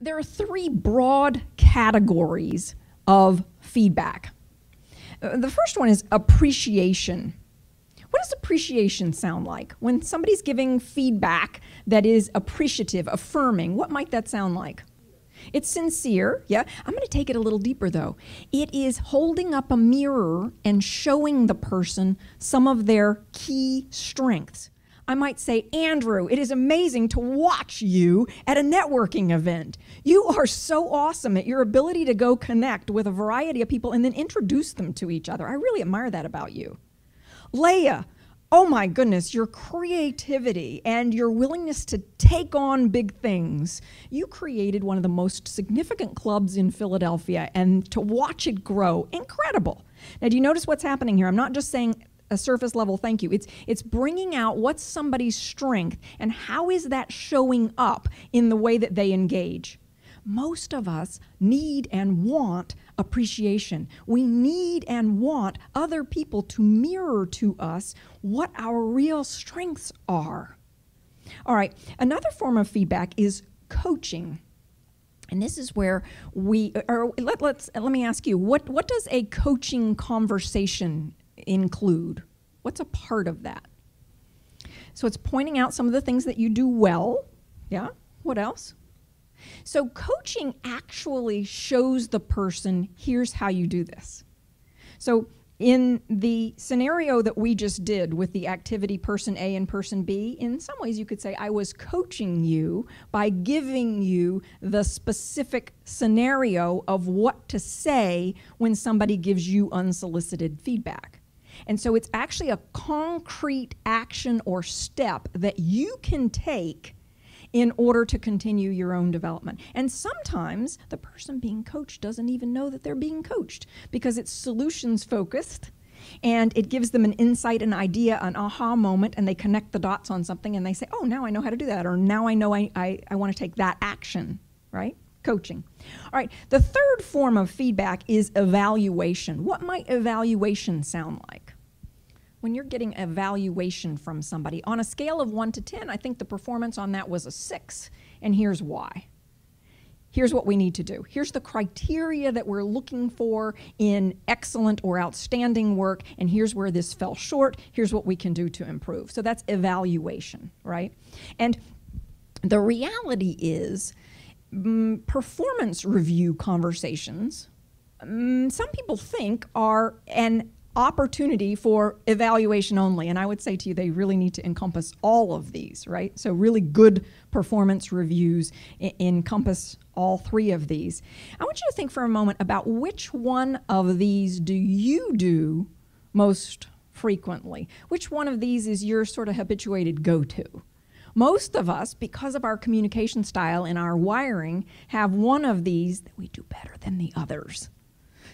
There are three broad categories of feedback. Uh, the first one is appreciation. What does appreciation sound like? When somebody's giving feedback that is appreciative, affirming, what might that sound like? It's sincere, yeah. I'm going to take it a little deeper though. It is holding up a mirror and showing the person some of their key strengths. I might say, Andrew, it is amazing to watch you at a networking event. You are so awesome at your ability to go connect with a variety of people and then introduce them to each other. I really admire that about you. Leah, oh my goodness, your creativity and your willingness to take on big things. You created one of the most significant clubs in Philadelphia, and to watch it grow, incredible. Now, do you notice what's happening here? I'm not just saying a surface level thank you. It's it's bringing out what's somebody's strength and how is that showing up in the way that they engage. Most of us need and want appreciation. We need and want other people to mirror to us what our real strengths are. All right, another form of feedback is coaching. And this is where we, or let, let's, let me ask you, what, what does a coaching conversation include? What's a part of that? So it's pointing out some of the things that you do well. Yeah? What else? So coaching actually shows the person here's how you do this. So in the scenario that we just did with the activity person A and person B, in some ways you could say I was coaching you by giving you the specific scenario of what to say when somebody gives you unsolicited feedback. And so it's actually a concrete action or step that you can take in order to continue your own development. And sometimes the person being coached doesn't even know that they're being coached because it's solutions focused and it gives them an insight, an idea, an aha moment, and they connect the dots on something and they say, oh, now I know how to do that, or now I know I, I, I want to take that action, right? Coaching. All right, the third form of feedback is evaluation. What might evaluation sound like? When you're getting evaluation from somebody, on a scale of 1 to 10, I think the performance on that was a 6, and here's why. Here's what we need to do. Here's the criteria that we're looking for in excellent or outstanding work, and here's where this fell short. Here's what we can do to improve. So that's evaluation, right? And the reality is mm, performance review conversations, mm, some people think are an opportunity for evaluation only. And I would say to you, they really need to encompass all of these, right? So, really good performance reviews encompass all three of these. I want you to think for a moment about which one of these do you do most frequently? Which one of these is your sort of habituated go to? Most of us, because of our communication style and our wiring, have one of these that we do better than the others.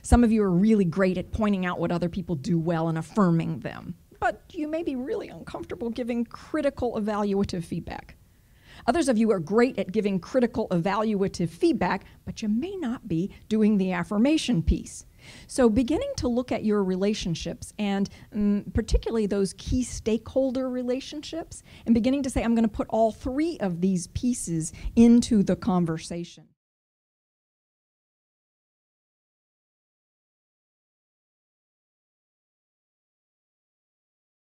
Some of you are really great at pointing out what other people do well and affirming them, but you may be really uncomfortable giving critical evaluative feedback. Others of you are great at giving critical evaluative feedback, but you may not be doing the affirmation piece. So, beginning to look at your relationships and um, particularly those key stakeholder relationships, and beginning to say, I'm going to put all three of these pieces into the conversation.